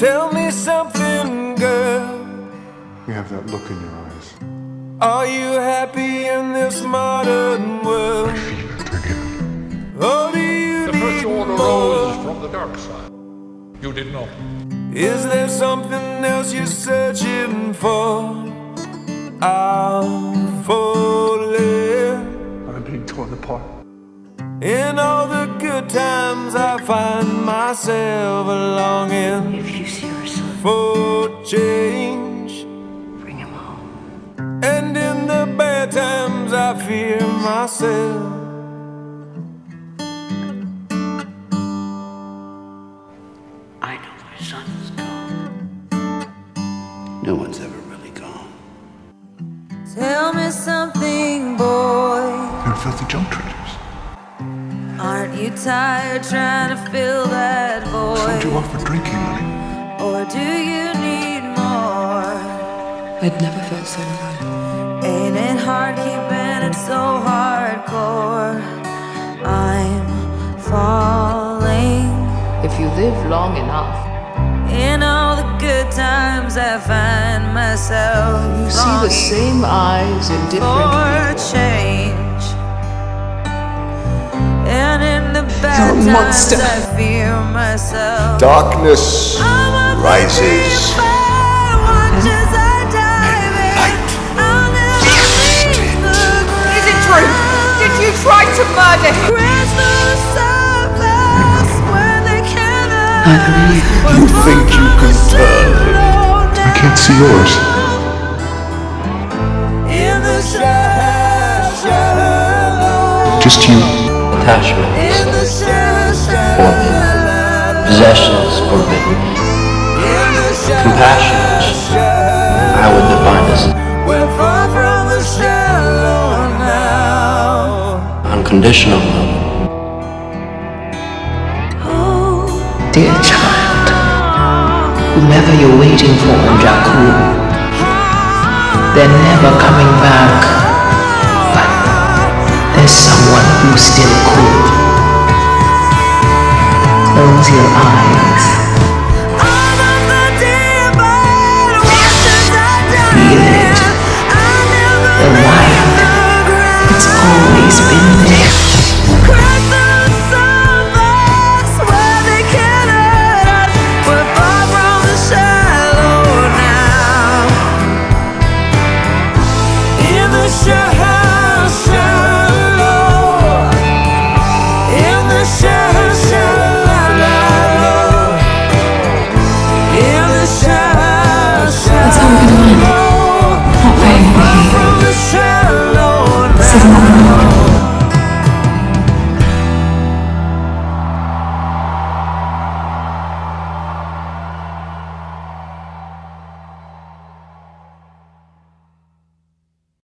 Tell me something, girl. You have that look in your eyes. Are you happy in this modern world? Feel it again. Or do you The first need order more? rose from the dark side. You did not. Is there something else you're searching for? I'm falling. I'm being torn apart. In all the good times, I find myself longing If you see your son, for change. bring him home. And in the bad times, I fear myself. I know my son is gone. No one's ever really gone. Tell me something, boy. You're a filthy junk traders. Aren't you tired trying to fill that Sold you void? off for drinking money. Or do you need more? I'd never felt so alive. Ain't it hard keeping it so hardcore? I'm falling. If you live long enough, In all the good times, I find myself you see the same eyes in different You're a monster. I fear myself. Darkness rises. fire, watch as I dive in. light I'll never leave the Is it true? Did you try to murder him? Crystal surface where they cannot I believe You think you can turn? I can't see yours. In the shadow, Just you. Attachment in is the shadow, forbidden. possessions forbidden. Compassion, I would define as unconditional love. Dear child, whomever you're waiting for in Jakku, they're never coming back. But there's someone who your eyes Open one.